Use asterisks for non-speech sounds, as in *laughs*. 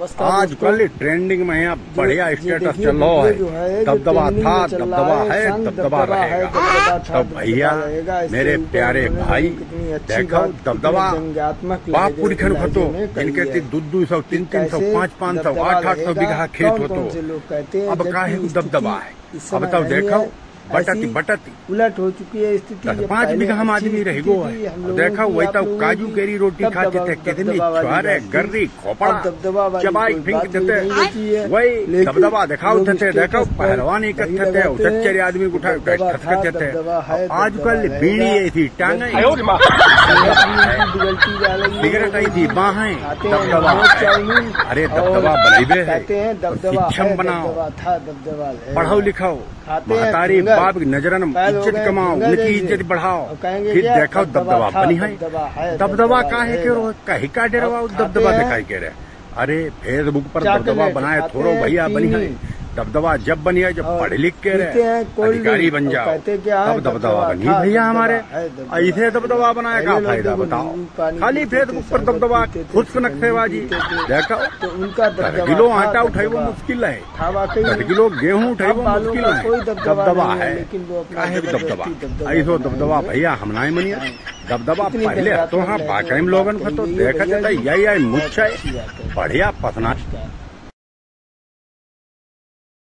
आज कल ट्रेंडिंग में यहाँ बढ़िया स्टेटस चल रहा है, दबदबा था दबदबा है, दबदबा रहेगा। तो भैया मेरे प्यारे भाई देखो दबदबा बाप पूरी खन खतो इनके। दू दू सौ तीन तीन सौ पाँच पाँच सौ आठ आठ सौ बीघा खेत होतो हैं, अब काहे दबदबा है? अब तो देखो। बटती बटती। उलट हो चुकी है स्थिति। जब पाँच बीघा हम आदमी रह गो है देखो की, वही तो काजू केरी रोटी दबदबा- खाते थे कितनी छुआरे गर्री खोपड़ा चबाई फिंक देते वही दबदबा दिखाओ लोग थे देखो पहलवान इकट्ठे थे लगाते आदमी उठा दबदबा था, थे। आजकल बीड़ी। थी टांगे *laughs* सिगरेट आई थी बाहें दबदबा। अरे दबदबा है। हैं शिक्षम बनाओ। दबदबा था दबदबा। पढ़ो लिखो खाते हैं महतारी बाप की नजरन इज़्ज़त कमाओ उनकी इज़्ज़त बढ़ाओ। फिर देखो दबदबा बनी है। दबदबा काहे के रो कहीं का डरवा दबदबा। दिखाई के रहे। अरे फेसबुक पर दबदबा बनाए थोड़ो भैया बनी है। दबदबा जब बनी है जब पढ़ लिख के रहे अधिकारी बन जाओ। तब दबदबा बनी भैया हमारे। ऐसे दबदबा बनाए का फ़ायदा बताओ। खाली फेसबुक पर दबदबा खुश नक्सेबाजी पीते देखो तो उनका दबदबा किलो आटा उठाई वो मुश्किल है। दस किलो गेहूँ उठाई वो मुश्किल है। दबदबा है, दबदबा ऐसो दबदबा भैया हम नहीं। मनिया दबदबा पहले तो हाँ में लोगन को तो कही गई है। यही यही मुच्छा बढ़िया पसना।